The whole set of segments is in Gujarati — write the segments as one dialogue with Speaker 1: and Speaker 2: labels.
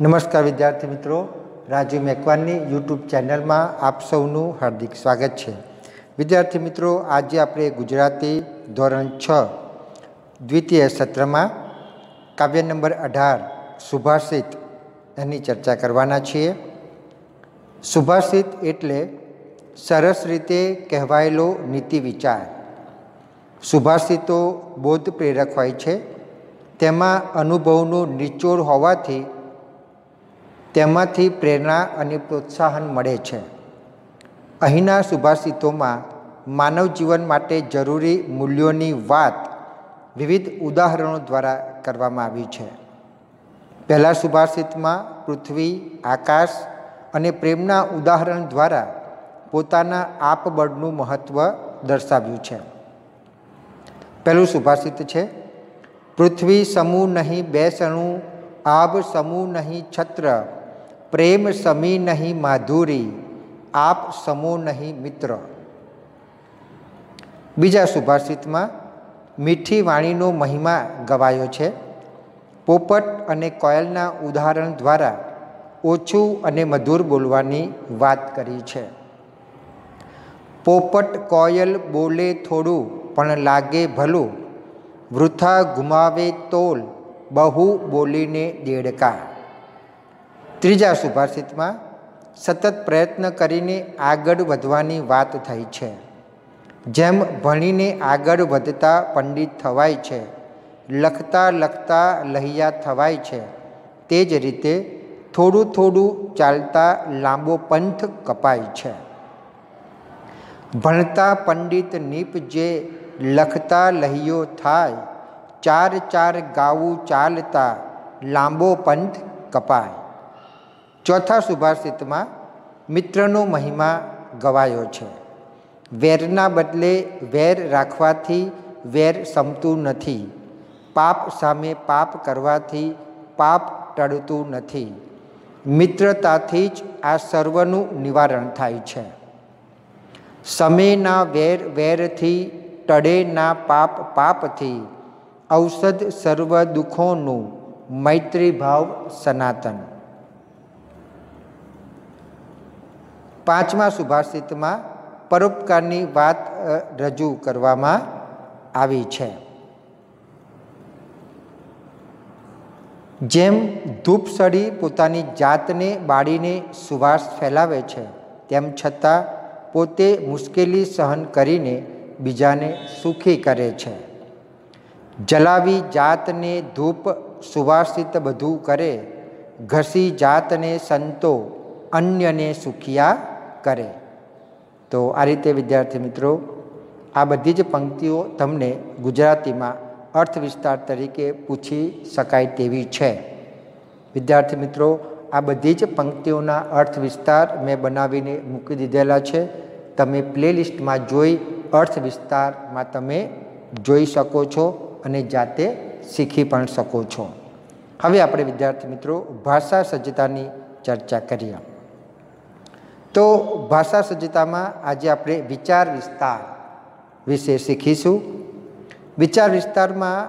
Speaker 1: નમસ્કાર વિદ્યાર્થી મિત્રો રાજુ મેકવાનની યુટ્યુબ ચેનલમાં આપ સૌનું હાર્દિક સ્વાગત છે. વિદ્યાર્થી મિત્રો, આજે આપણે ગુજરાતી ધોરણ છ, દ્વિતીય સત્રમાં કાવ્ય નંબર અઢાર, સુભાષિત એની ચર્ચા કરવાના છીએ. સુભાષિત એટલે સરસ રીતે કહેવાયેલો નીતિ વિચાર. સુભાષિતો બોધ પ્રેરક હોય છે. તેમાં અનુભવનું નિચોડ હોવાથી તેમાંથી પ્રેરણા અને પ્રોત્સાહન મળે છે. અહીંના સુભાષિતોમાં માનવ જીવન માટે જરૂરી મૂલ્યોની વાત વિવિધ ઉદાહરણો દ્વારા કરવામાં આવી છે. પહેલાં સુભાષિતમાં પૃથ્વી, આકાશ અને પ્રેમના ઉદાહરણ દ્વારા પોતાના આપબળનું મહત્ત્વ દર્શાવ્યું છે. પહેલું સુભાષિત છે, પૃથ્વી સમૂહ નહીં બેસણું આબ સમૂહ નહીં છત્ર પ્રેમ સમી નહીં માધુરી, આપ સમો નહીં મિત્ર. બીજા સુભાષિતમાં, મીઠી વાણીનો મહિમા ગવાયો છે. પોપટ અને કોયલના ઉદાહરણ દ્વારા ઓછું અને મધુર બોલવાની વાત કરી છે. પોપટ કોયલ બોલે થોડું, પણ લાગે ભલું. વૃથા ગુમાવે તોલ, બહુ બોલીને દેડકા. ત્રીજા સુભાષિતમાં સતત પ્રયત્ન કરીને આગળ વધવાની વાત થઈ છે. જેમ ભણીને આગળ વધતા પંડિત થવાય છે, લખતા લખતા લહિયા થવાય છે, તે જ રીતે થોડું થોડું ચાલતા લાંબો પંથ કપાય છે. ભણતા પંડિત નીપજે લખતા લહિયો થાય, ચાર ચાર ગાવું ચાલતા લાંબો પંથ કપાય. ચોથા સુભાષિતમાં મિત્રનો મહિમા ગવાયો છે. વેરના બદલે વેર રાખવાથી વેર સમતું નથી. પાપ સામે પાપ કરવાથી પાપ ટળતું નથી. મિત્રતાથી જ આ સર્વનું નિવારણ થાય છે. સમયના વેર વેરથી, ટળેના પાપ પાપથી, ઔષધ સર્વ દુઃખોનું મૈત્રીભાવ સનાતન. પાંચમા સુભાષિતમાં પરોપકારની વાત રજૂ કરવામાં આવી છે. જેમ ધૂપસળી પોતાની જાતને બાળીને સુવાસ ફેલાવે છે, તેમ છતાં પોતે મુશ્કેલી સહન કરીને બીજાને સુખી કરે છે. જલાવી જાતને ધૂપ સુવાસિત બધું કરે, ઘસી જાતને સંતો અન્યને સુખિયા કરે. તો આ રીતે, વિદ્યાર્થી મિત્રો, આ બધી જ પંક્તિઓ તમને ગુજરાતીમાં અર્થ વિસ્તાર તરીકે પૂછી શકાય તેવી છે. વિદ્યાર્થી મિત્રો, આ બધી જ પંક્તિઓના અર્થ વિસ્તાર મેં બનાવીને મૂકી દીધેલા છે. તમે પ્લેલિસ્ટમાં જોઈ અર્થ વિસ્તારમાં તમે જોઈ શકો છો અને જાતે શીખી પણ શકો છો. હવે આપણે, વિદ્યાર્થી મિત્રો, ભાષા સજ્જતાની ચર્ચા કરીએ. તો ભાષા સજ્જતામાં આજે આપણે વિચાર વિસ્તાર વિશે શીખીશું. વિચાર વિસ્તારમાં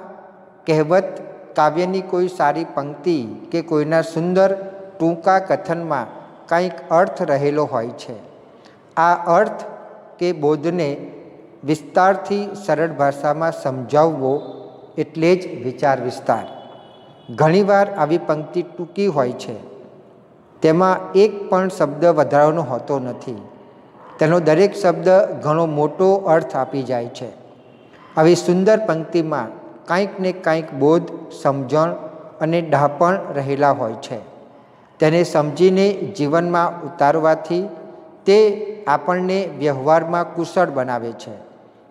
Speaker 1: કહેવત કાવ્યની કોઈ સારી પંક્તિ કે કોઈના સુંદર ટૂંકા કથનમાં કંઈક અર્થ રહેલો હોય છે. આ અર્થ કે બોધને વિસ્તારથી સરળ ભાષામાં સમજાવવો એટલે જ વિચાર વિસ્તાર. ઘણીવાર આવી પંક્તિ ટૂંકી હોય છે. તેમાં એક પણ શબ્દ વધારાનો હોતો નથી. તેનો દરેક શબ્દ ઘણો મોટો અર્થ આપી જાય છે. આવી સુંદર પંક્તિમાં કાંઈક ને કાંઈક બોધ, સમજણ અને ડહાપણ રહેલા હોય છે. તેને સમજીને જીવનમાં ઉતારવાથી તે આપણને વ્યવહારમાં કુશળ બનાવે છે,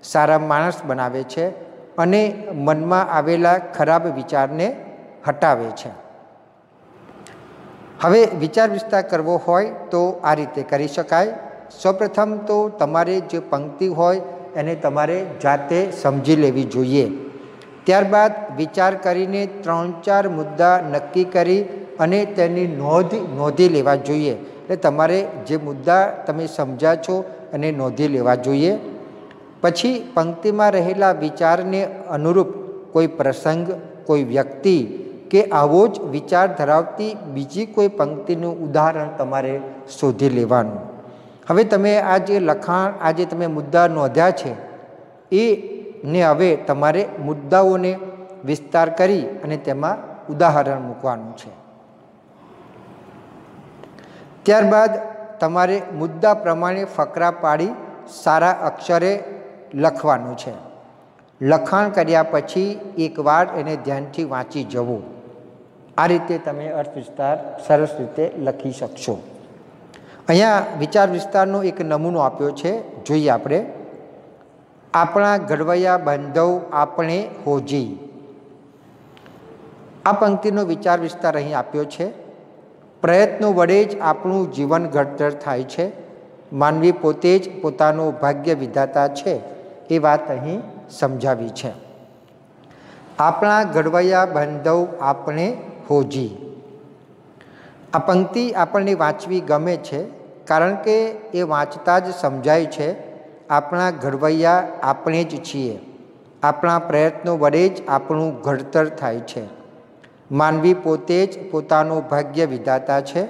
Speaker 1: સારા માણસ બનાવે છે અને મનમાં આવેલા ખરાબ વિચારને હટાવે છે. હવે વિચાર વિસ્તાર કરવો હોય તો આ રીતે કરી શકાય. સૌપ્રથમ તો તમારે જે પંક્તિ હોય એને તમારે જાતે સમજી લેવી જોઈએ. ત્યારબાદ વિચાર કરીને ત્રણ ચાર મુદ્દા નક્કી કરી અને તેની નોંધ નોંધી લેવા જોઈએ. એટલે તમારે જે મુદ્દા તમે સમજ્યા છો એને નોંધી લેવા જોઈએ. પછી પંક્તિમાં રહેલા વિચારને અનુરૂપ કોઈ પ્રસંગ, કોઈ વ્યક્તિ કે આવો જ વિચાર ધરાવતી બીજી કોઈ પંક્તિનું ઉદાહરણ તમારે શોધી લેવાનું. હવે તમે આ જે લખાણ, આ જે તમે મુદ્દા નોંધ્યા છે એ ને હવે તમારે મુદ્દાઓને વિસ્તાર કરી અને તેમાં ઉદાહરણ મૂકવાનું છે. ત્યારબાદ તમારે મુદ્દા પ્રમાણે ફકરા પાડી સારા અક્ષરે લખવાનું છે. લખાણ કર્યા પછી એકવાર એને ધ્યાનથી વાંચી જવું. આ રીતે તમે અર્થ વિસ્તાર સરસ રીતે લખી શકશો. અહીંયા વિચાર વિસ્તારનો એક નમૂનો આપ્યો છે. જોઈએ આપણે. આપણા ઘડવૈયા બાંધવ આપણે હોજી. આ પંક્તિનો વિચાર વિસ્તાર અહીં આપ્યો છે. પ્રયત્નો વડે જ આપણું જીવન ઘડતર થાય છે. માનવી પોતે જ પોતાનો ભાગ્ય વિધાતા છે એ વાત અહીં સમજાવી છે. આપણા ઘડવૈયા બાંધવ આપણે હોજી. આ પંક્તિ આપણને વાંચવી ગમે છે, કારણ કે એ વાંચતા જ સમજાય છે, આપણા ઘડવૈયા આપણે જ છીએ. આપણા પ્રયત્નો વડે જ આપણું ઘડતર થાય છે. માનવી પોતે જ પોતાનો ભાગ્ય વિધાતા છે.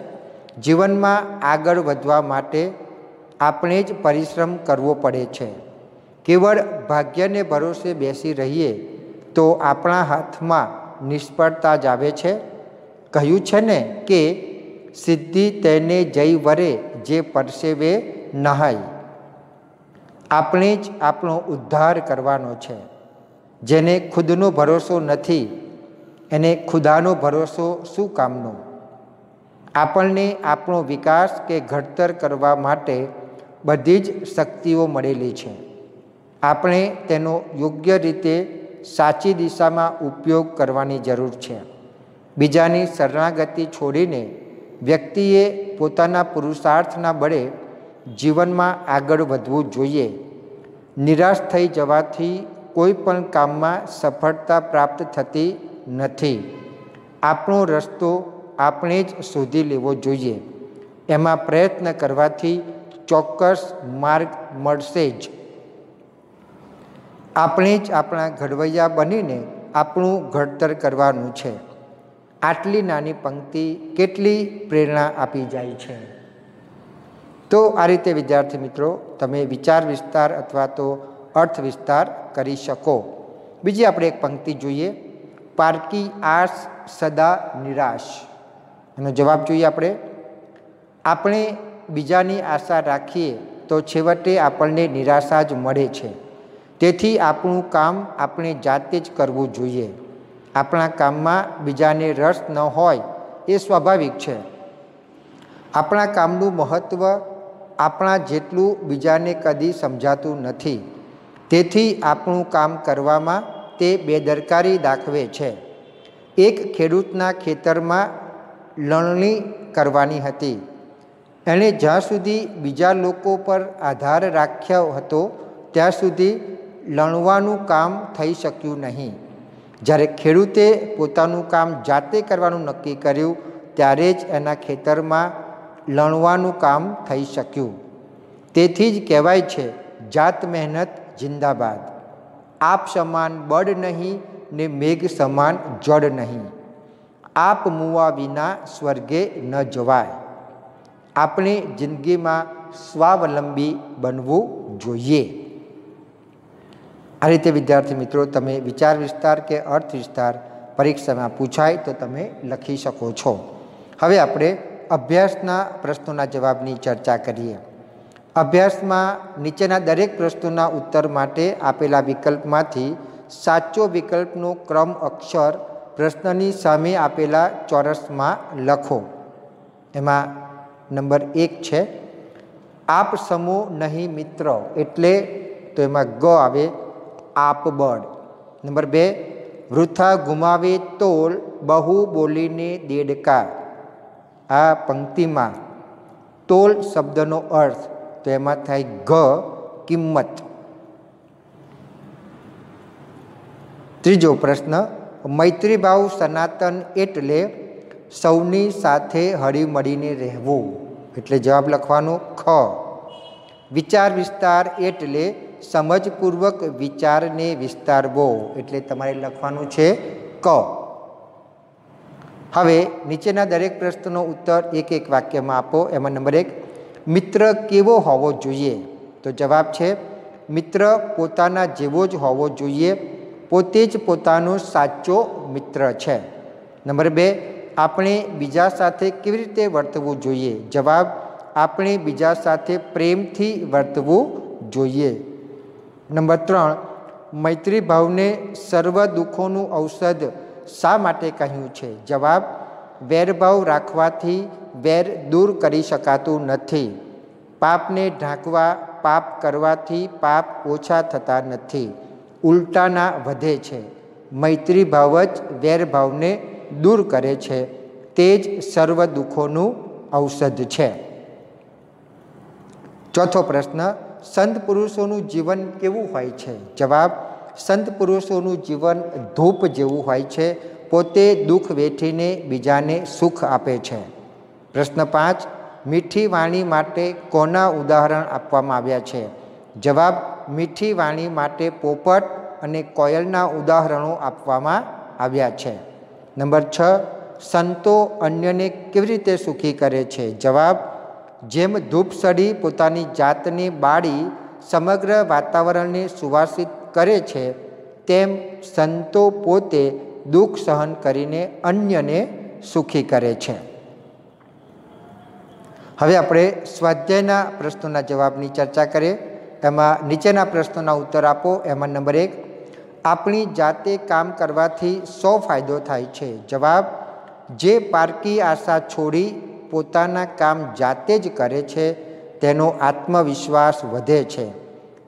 Speaker 1: જીવનમાં આગળ વધવા માટે આપણે જ પરિશ્રમ કરવો પડે છે. કેવળ ભાગ્યને ભરોસે બેસી રહીએ તો આપણા હાથમાં નિષ્ફળતા જ આવે છે. કહ્યું છે ને કે, સિદ્ધિ તેને જય વરે જે પરસેવે નહાય. આપણે જ આપણો ઉદ્ધાર કરવાનો છે. જેને ખુદનો ભરોસો નથી, એને ખુદાનો ભરોસો શું કામનો? આપણને આપણો વિકાસ કે ઘડતર કરવા માટે બધી જ શક્તિઓ મળેલી છે. આપણે તેનો યોગ્ય રીતે સાચી દિશામાં ઉપયોગ કરવાની જરૂર છે. બીજાની શરણાગતિ છોડીને વ્યક્તિએ પોતાના પુરુષાર્થના બળે જીવનમાં આગળ વધવું જોઈએ. નિરાશ થઈ જવાથી કોઈ પણ કામમાં સફળતા પ્રાપ્ત થતી નથી. આપણો રસ્તો આપણે જ શોધી લેવો જોઈએ. એમાં પ્રયત્ન કરવાથી ચોક્કસ માર્ગ મળશે જ. આપણે જ આપણા ઘડવૈયા બનીને આપણું ઘડતર કરવાનું છે. આટલી નાની પંક્તિ કેટલી પ્રેરણા આપી જાય છે? તો આ રીતે વિદ્યાર્થી મિત્રો, તમે વિચાર વિસ્તાર અથવા તો અર્થ વિસ્તાર કરી શકો. બીજી આપણે એક પંક્તિ જોઈએ, પારકી આસ સદા નિરાશ. એનો જવાબ જોઈએ આપણે. આપણે બીજાની આશા રાખીએ તો છેવટે આપણને નિરાશા જ મળે છે. તેથી આપણું કામ આપણે જાતે જ કરવું જોઈએ. આપણા કામમાં બીજાને રસ ન હોય એ સ્વાભાવિક છે. આપણા કામનું મહત્ત્વ આપણા જેટલું બીજાને કદી સમજાતું નથી. તેથી આપણું કામ કરવામાં તે બેદરકારી દાખવે છે. એક ખેડૂતના ખેતરમાં લણણી કરવાની હતી. એણે જ્યાં સુધી બીજા લોકો પર આધાર રાખ્યો હતો, ત્યાં સુધી લણવાનું કામ થઈ શક્યું નહીં. જ્યારે ખેડૂતે પોતાનું કામ જાતે કરવાનું નક્કી કર્યું, ત્યારે જ એના ખેતરમાં લણવાનું કામ થઈ શક્યું. તેથી જ કહેવાય છે, જાત મહેનત જિંદાબાદ. આપ સમાન બળ નહીં ને મેઘ સમાન જળ નહીં. આપ મુવા વિના સ્વર્ગે ન જવાય. આપણે જિંદગીમાં સ્વાવલંબી બનવું જોઈએ. આ રીતે, વિદ્યાર્થી મિત્રો, તમે વિચાર વિસ્તાર કે અર્થ વિસ્તાર પરીક્ષામાં પૂછાય તો તમે લખી શકો છો. હવે આપણે અભ્યાસના પ્રશ્નોના જવાબની ચર્ચા કરીએ. અભ્યાસમાં નીચેના દરેક પ્રશ્નોના ઉત્તર માટે આપેલા વિકલ્પમાંથી સાચો વિકલ્પનો ક્રમ અક્ષર પ્રશ્નની સામે આપેલા ચોરસમાં લખો. એમાં નંબર એક છે, આપ સમૂહ નહીં મિત્ર. એટલે તો એમાં ગ આવે આપ બળ. નંબર બે, વૃથા ગુમાવે તોલ બહુ બોલીને દેડકા આ પંક્તિમાં તોલ શબ્દનો અર્થ તો એમાં થાય ઘ, કિંમત. ત્રીજો પ્રશ્ન, મૈત્રીભાવ સનાતન એટલે સૌની સાથે હળીમળીને રહેવું. એટલે જવાબ લખવાનો ખ. વિચાર વિસ્તાર એટલે સમજપૂર્વક વિચારને વિસ્તારવો એટલે તમારે લખવાનું છે ક. હવે નીચેના દરેક પ્રશ્નનો ઉત્તર એક એક વાક્યમાં આપો. એમાં નંબર એક, મિત્ર કેવો હોવો જોઈએ? તો જવાબ છે, મિત્ર પોતાના જેવો જ હોવો જોઈએ. પોતે જ પોતાનો સાચો મિત્ર છે. નંબર બે, આપણે બીજા સાથે કેવી રીતે વર્તવું જોઈએ? જવાબ, આપણે બીજા સાથે પ્રેમથી વર્તવું જોઈએ. નંબર ત્રણ, મૈત્રી ભાવને સર્વ દુઃખોનું ઔષધ શા માટે કહ્યું છે? જવાબ વેરભાવ રાખવાથી વેર દૂર કરી શકાતું નથી. પાપને ઢાંકવા, પાપ કરવાથી પાપ ઓછા થતા નથી. ઉલટાના વધે છે. મૈત્રી ભાવ જ વેરભાવને દૂર કરે છે. તે જ સર્વ દુઃખોનું ઔષધ છે. ચોથો પ્રશ્ન સંત પુરુષોનું જીવન કેવું હોય છે? જવાબ, સંત પુરુષોનું જીવન ધૂપ જેવું હોય છે. પોતે દુઃખ વેઠીને બીજાને સુખ આપે છે. પ્રશ્ન પાંચ, મીઠી વાણી માટે કોના ઉદાહરણ આપવામાં આવ્યા છે? જવાબ, મીઠી વાણી માટે પોપટ અને કોયલના ઉદાહરણો આપવામાં આવ્યા છે. નંબર છ, સંતો અન્યને કેવી રીતે સુખી કરે છે? જવાબ જેમ ધૂપસળી પોતાની જાતની બાળી સમગ્ર વાતાવરણને સુવાસિત કરે છે, તેમ સંતો પોતે દુઃખ સહન કરીને અન્યને સુખી કરે છે. હવે આપણે સ્વાધ્યાયના પ્રશ્નોના જવાબની ચર્ચા કરીએ. એમાં નીચેના પ્રશ્નોના ઉત્તર આપો. એમાં નંબર એક, આપણી જાતે કામ કરવાથી સો ફાયદો થાય છે. જવાબ, જે પારકી આશા છોડી પોતાના કામ જાતે જ કરે છે, તેનો આત્મવિશ્વાસ વધે છે.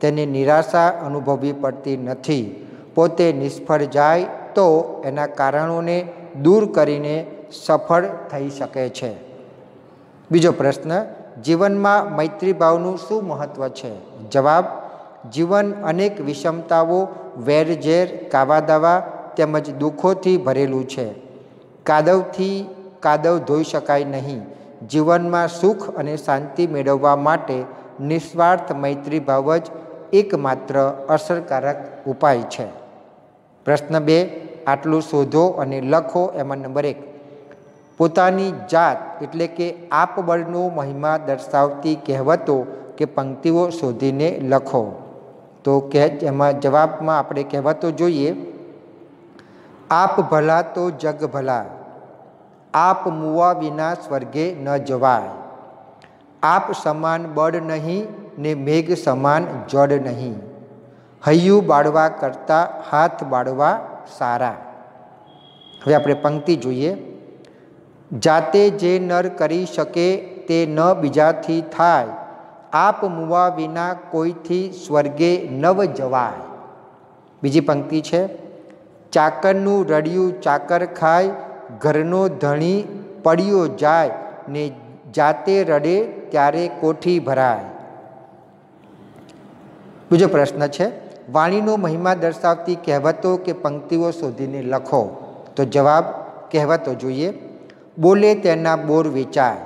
Speaker 1: તેને નિરાશા અનુભવવી પડતી નથી. પોતે નિષ્ફળ જાય તો એના કારણોને દૂર કરીને સફળ થઈ શકે છે. બીજો પ્રશ્ન, જીવનમાં મૈત્રીભાવનું શું મહત્ત્વ છે? જવાબ, જીવન અનેક વિષમતાઓ, વેરઝેર કાવા દાવા તેમજ દુઃખોથી ભરેલું છે. કાદવથી કાદવ ધોઈ શકાય નહીં. જીવનમાં સુખ અને શાંતિ મેળવવા માટે નિસ્વાર્થ મૈત્રીભાવ જ એકમાત્ર અસરકારક ઉપાય છે. પ્રશ્ન બે, આટલું શોધો અને લખો એમાં નંબર એક. પોતાની જાત એટલે કે આપબળનો મહિમા દર્શાવતી કહેવતો કે પંક્તિઓ શોધીને લખો. તો કે એમાં જવાબમાં આપણે કહેવતો જોઈએ, આપ ભલા તો જગ ભલા. આપ મુવા વિના સ્વર્ગે ન જવાય. આપ સમાન બળ નહીં ને મેઘ સમાન જડ નહીં. હૈયું બાળવા કરતાં હાથ બાળવા સારા. હવે આપણે પંક્તિ જોઈએ. જાતે જે નર કરી શકે તે ન બીજાથી થાય. આપ મુવા વિના કોઈથી સ્વર્ગે નવ જવાય. બીજી પંક્તિ છે. ચાકરનું રડિયું ચાકર ખાય ઘરનો ધણી પડ્યો જાય ને જાતે રડે ત્યારે કોઠી ભરાય. બીજો પ્રશ્ન છે, વાણીનો મહિમા દર્શાવતી કહેવતો કે પંક્તિઓ શોધીને લખો. તો જવાબ કહેવતો જોઈએ, બોલે તેના બોર વેચાય,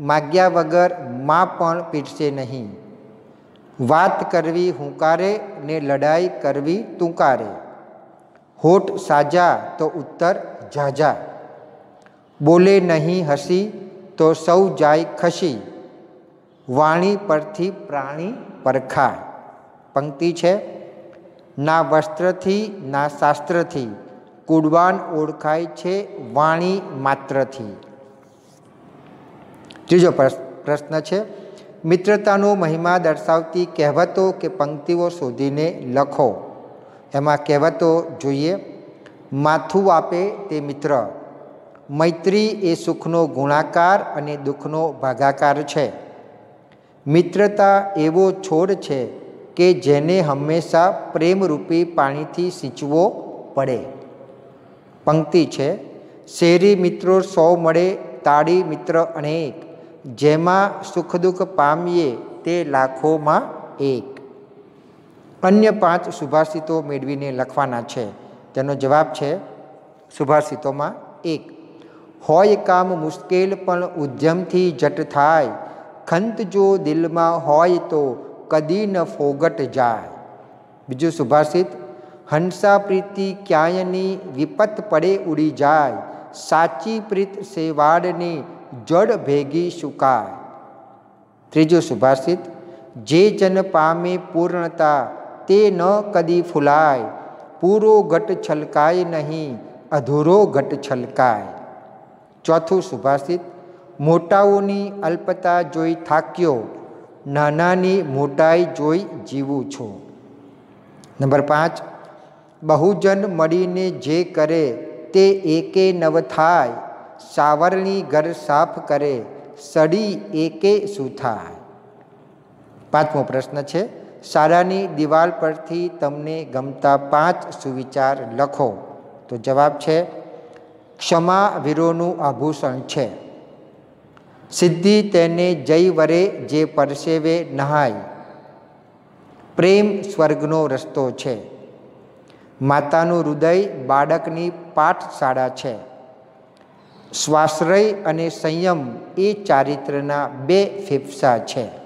Speaker 1: માગ્યા વગરમાં પણ પીરશે નહીં. વાત કરવી હુંકારે ને લડાઈ કરવી તુંકારે. હોઠ સાજા તો ઉત્તર ઝાઝા બોલે નહીં હસી તો સૌ જાય ખસી. વાણી પરથી પ્રાણી પરખાય. પંક્તિ છે, ના વસ્ત્રથી, ના શાસ્ત્રથી. કુડવાન ઓળખાય છે વાણી માત્રથી. ત્રીજો પ્રશ્ન છે, મિત્રતાનો મહિમા દર્શાવતી કહેવતો કે પંક્તિઓ શોધીને લખો. એમાં કહેવતો જોઈએ માથું આપે તે મિત્ર. મૈત્રી એ સુખનો ગુણાકાર અને દુઃખનો ભાગાકાર છે. મિત્રતા એવો છોડ છે કે જેને હંમેશા પ્રેમરૂપી પાણીથી સિંચવો પડે. પંક્તિ છે, શેરી મિત્રો સૌ મળે, તાળી મિત્ર અનેક. જેમાં સુખ દુઃખ પામીએ તે લાખોમાં એક. અન્ય પાંચ સુભાષિતો મેળવીને લખવાના છે. તેનો જવાબ છે સુભાષિતોમાં એક. હોય કામ મુશ્કેલ પણ ઉદ્યમથી જટ થાય. ખંત જો દિલમાં હોય તો કદી ન ફોગટ જાય. બીજું સુભાષિત, હંસા પ્રીતિ ક્યાંયની વિપત પડે ઉડી જાય. સાચી પ્રીત સેવાડની જડ ભેગી સુકાય. ત્રીજું સુભાષિત, જે જન પામે પૂર્ણતા તે ન કદી ફૂલાય. પૂરો ઘટ છલકાય નહીં, અધૂરો ઘટ છલકાય. ચોથું સુભાષિત, મોટાઓની અલ્પતા જોઈ થાક્યો, નાનાની મોટાઈ જોઈ જીવું છું. નંબર પાંચ, બહુજન મળીને જે કરે તે એકે નવ થાય, સાવરણી ઘર સાફ કરે, સડી એકે શું થાય? પાંચમો પ્રશ્ન છે શાળાની દિવાલ પરથી તમને ગમતા પાંચ સુવિચાર લખો. તો જવાબ છે ક્ષમા વીરોનું આભૂષણ છે. સિદ્ધિ તેને જઈ વરે જે પરસેવે નહાય. પ્રેમ સ્વર્ગનો રસ્તો છે. માતાનું હૃદય બાળકની પાઠશાળા છે. સ્વાશ્રય અને સંયમ એ ચારિત્રના બે ફેફસા છે.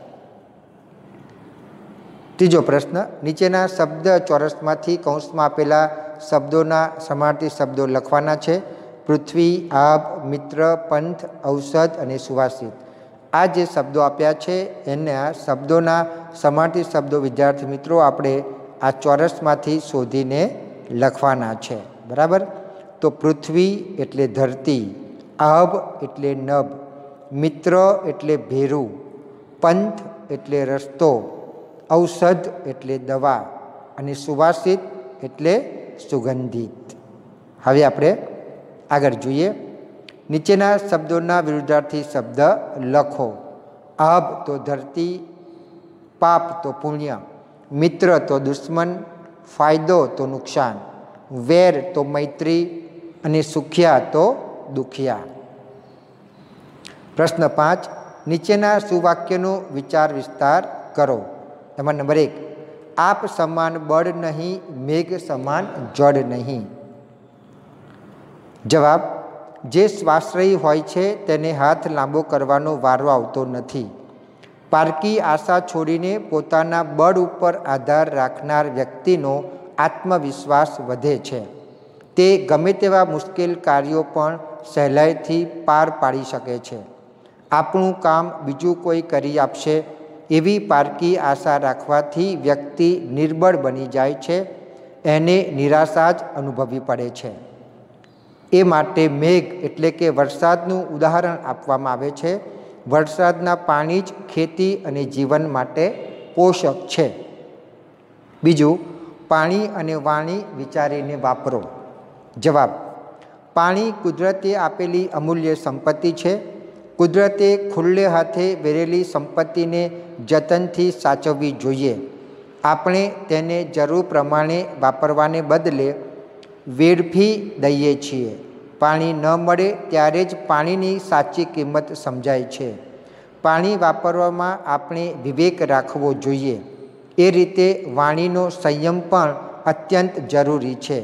Speaker 1: ત્રીજો પ્રશ્ન, નીચેના શબ્દ ચોરસમાંથી કૌંસમાં આપેલા શબ્દોના સમાર્થી શબ્દો લખવાના છે. પૃથ્વી આબ મિત્ર, પંથ, ઔષધ અને સુવાસિત. આ જે શબ્દો આપ્યા છે, એના શબ્દોના સમાર્થી શબ્દો વિદ્યાર્થી મિત્રો આપણે આ ચોરસમાંથી શોધીને લખવાના છે. બરાબર? તો પૃથ્વી એટલે ધરતી આબ એટલે નભ, મિત્ર એટલે ભેરું, પંથ એટલે રસ્તો ઔષધ એટલે દવા અને સુવાસિત એટલે સુગંધિત. હવે આપણે આગળ જોઈએ. નીચેના શબ્દોના વિરુદ્ધાર્થી શબ્દ લખો. આભ તો ધરતી, પાપ તો પુણ્ય, મિત્ર તો દુશ્મન, ફાયદો તો નુકસાન, વેર તો મૈત્રી અને સુખિયા તો દુખિયા. પ્રશ્ન પાંચ, નીચેના સુવાક્યનો વિચાર વિસ્તાર કરો. એમાં નંબર એક, આપ સમાન બળ નહીં, મેઘ સમાન જળ નહીં. જવાબ, જે સ્વાશ્રયી હોય છે તેને હાથ લાંબો કરવાનો વારો આવતો નથી. પારકી આશા છોડીને પોતાના બળ ઉપર આધાર રાખનાર વ્યક્તિનો આત્મવિશ્વાસ વધે છે. તે ગમે તેવા મુશ્કેલ કાર્યો પણ સહેલાઈથી પાર પાડી શકે છે. આપણું કામ બીજું કોઈ કરી આપશે એવી પારકી આશા રાખવાથી વ્યક્તિ નિર્બળ બની જાય છે, એને નિરાશા જ અનુભવવી પડે છે. એ માટે મેઘ એટલે કે વરસાદનું ઉદાહરણ આપવામાં આવે છે. વરસાદના પાણી જ ખેતી અને જીવન માટે પોષક છે. બીજું, પાણી અને વાણી વિચારીને વાપરો. જવાબ, પાણી કુદરતે આપેલી અમૂલ્ય સંપત્તિ છે. કુદરતે ખુલ્લે હાથે વેરેલી સંપત્તિને જતનથી સાચવવી જોઈએ. આપણે તેને જરૂર પ્રમાણે વાપરવાને બદલે વેડફી દઈએ છીએ. પાણી ન મળે ત્યારે જ પાણીની સાચી કિંમત સમજાય છે. પાણી વાપરવામાં આપણે વિવેક રાખવો જોઈએ. એ રીતે વાણીનો સંયમ પણ અત્યંત જરૂરી છે.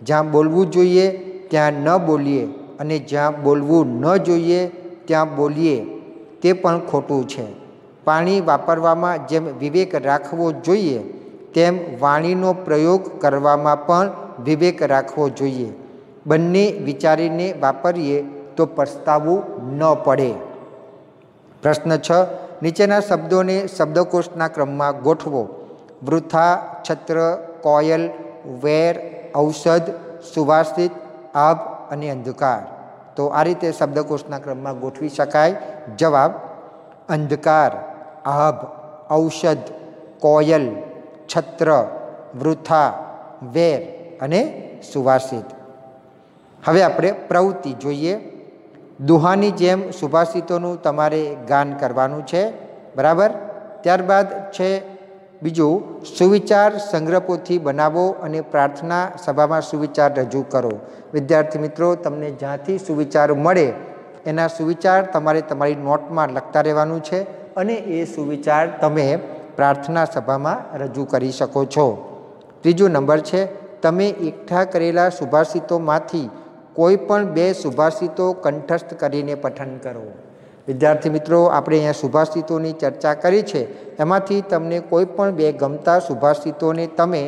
Speaker 1: જ્યાં બોલવું જોઈએ, ત્યાં ન બોલીએ અને જ્યાં બોલવું ન જોઈએ, ત્યાં બોલીએ તે પણ ખોટું છે. પાણી વાપરવામાં જેમ વિવેક રાખવો જોઈએ, તેમ વાણીનો પ્રયોગ કરવામાં પણ વિવેક રાખવો જોઈએ. બંને વિચારીને વાપરીએ તો પસ્તાવવું ન પડે. પ્રશ્ન છ, નીચેના શબ્દોને શબ્દકોશના ક્રમમાં ગોઠવો. વૃથા, છત્ર, કોયલ, વેર, ઔષધ, સુવાસિત, આભ અને અંધકાર. તો આ રીતે શબ્દકોશના ક્રમમાં ગોઠવી શકાય. જવાબ, અંધકાર. આભ ઔષધ, કોયલ, છત્ર, વૃથા, વેર અને સુવાસિત. હવે આપણે પ્રવૃત્તિ જોઈએ. દુહાની જેમ સુભાષિતોનું તમારે ગાન કરવાનું છે, બરાબર? ત્યારબાદ છે બીજું, સુવિચાર સંગ્રહપોથી બનાવો અને પ્રાર્થના સભામાં સુવિચાર રજૂ કરો. વિદ્યાર્થી મિત્રો, તમને જ્યાંથી સુવિચાર મળે, એના સુવિચાર તમારે તમારી નોટમાં લખતા રહેવાનું છે. અને એ સુવિચાર તમે પ્રાર્થના સભામાં રજૂ કરી શકો છો. ત્રીજો નંબર છે, તમે એકઠા કરેલા સુભાષિતોમાંથી કોઈ પણ બે સુભાષિતો કંઠસ્થ કરીને પઠન કરો. વિદ્યાર્થી મિત્રો, આપણે અહીંયા સુભાષિતોની ચર્ચા કરી છે. એમાંથી તમને કોઈ પણ બે ગમતા સુભાષિતોને તમે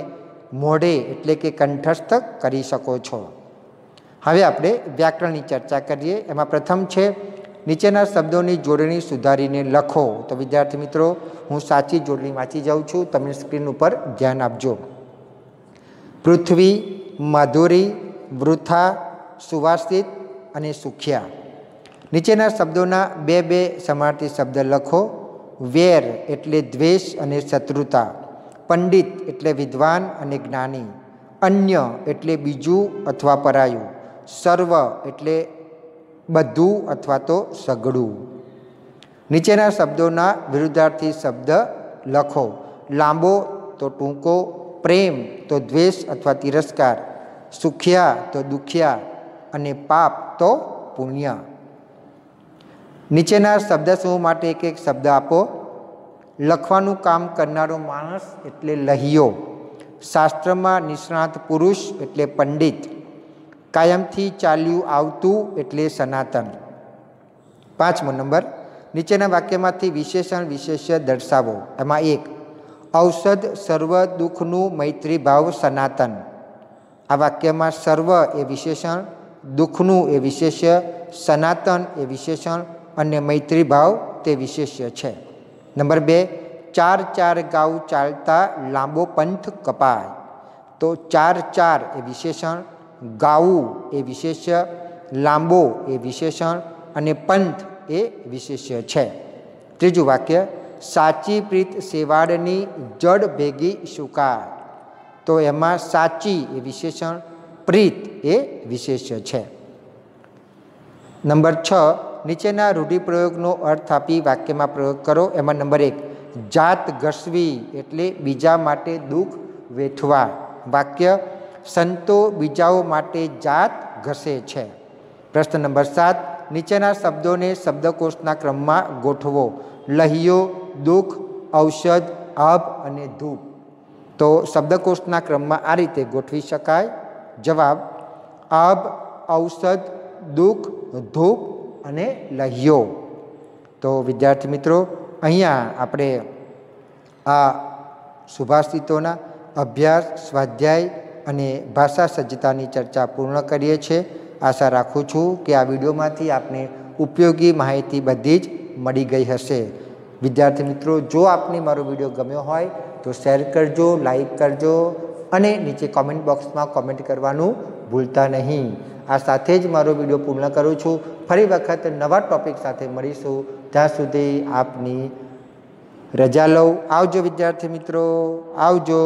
Speaker 1: મોઢે એટલે કે કંઠસ્થ કરી શકો છો. હવે આપણે વ્યાકરણની ચર્ચા કરીએ. એમાં પ્રથમ છે નીચેના શબ્દોની જોડણી સુધારીને લખો. તો વિદ્યાર્થી મિત્રો, હું સાચી જોડણી વાંચી જાઉં છું. તમે સ્ક્રીન ઉપર ધ્યાન આપજો. પૃથ્વી, માધુરી, વૃથા, સુવાસિત અને સુખ્યા. નીચેના શબ્દોના બે બે સમાર્થી શબ્દ લખો. વેર એટલે દ્વેષ અને શત્રુતા. પંડિત એટલે વિદ્વાન અને જ્ઞાની. અન્ય એટલે બીજું અથવા પરાયું. સર્વ એટલે બધું અથવા તો સઘળું નીચેના શબ્દોના વિરુદ્ધાર્થી શબ્દ લખો. લાંબો તો ટૂંકો, પ્રેમ તો દ્વેષ અથવા તિરસ્કાર, સુખ્યા તો દુખ્યા અને પાપ તો પુણ્ય. નીચેના શબ્દ સમૂહ માટે એક એક શબ્દ આપો. લખવાનું કામ કરનારો માણસ એટલે લહિયો. શાસ્ત્રમાં નિષ્ણાત પુરુષ એટલે પંડિત. કાયમથી ચાલ્યું આવતું એટલે સનાતન. પાંચમો નંબર, નીચેના વાક્યમાંથી વિશેષણ વિશેષ્ય દર્શાવો. એમાં એક, ઔષધ સર્વ દુઃખનું મૈત્રી ભાવ સનાતન. આ વાક્યમાં સર્વ એ વિશેષણ, દુઃખનું એ વિશેષ્ય, સનાતન એ વિશેષણ અને મૈત્રી ભાવ તે વિશેષ્ય છે. નંબર બે, ચાર ચાર ગાઉ ચાલતા લાંબો પંથ કપાય. તો ચાર ચાર એ વિશેષણ ગાવું એ વિશેષ્ય, લાંબો એ વિશેષણ અને પંથ એ વિશેષ્ય છે. ત્રીજું વાક્ય, સાચી પ્રીત સેવાડની જડ ભેગી સુકાર તો એમાં સાચી એ વિશેષણ, પ્રીત એ વિશેષ્ય છે. નંબર છ, નીચેના રૂઢિપ્રયોગનો અર્થ આપી વાક્યમાં પ્રયોગ કરો. એમાં નંબર એક, જાત ઘસવી એટલે બીજા માટે દુઃખ વેઠવા. વાક્ય સંતો બીજાઓ માટે જાત ઘસે છે. પ્રશ્ન નંબર સાત, નીચેના શબ્દોને શબ્દકોશના ક્રમમાં ગોઠવો. લહિયો, દુઃખ, ઔષધ અભ અને ધૂપ. તો શબ્દકોશના ક્રમમાં આ રીતે ગોઠવી શકાય. જવાબ અભ ઔષધ, દુઃખ, ધૂપ અને લહિયો. તો વિદ્યાર્થી મિત્રો, અહીંયા આપણે આ સુભાષિતોના અભ્યાસ, સ્વાધ્યાય અને ભાષા સજ્જતાની ચર્ચા પૂર્ણ કરીએ છીએ. આશા રાખું છું કે આ વિડીયોમાંથી આપને ઉપયોગી માહિતી બધી જ મળી ગઈ હશે. વિદ્યાર્થી મિત્રો, જો આપને મારો વીડિયો ગમ્યો હોય, તો શેર કરજો, લાઈક કરજો અને નીચે કોમેન્ટ બોક્સમાં કોમેન્ટ કરવાનું ભૂલતા નહીં. આ સાથે જ મારો વીડિયો પૂર્ણ કરું છું. ફરી વખત નવા ટોપિક સાથે મળીશું. ત્યાં સુધી આપની રજા લઉં. આવજો વિદ્યાર્થી મિત્રો, આવજો.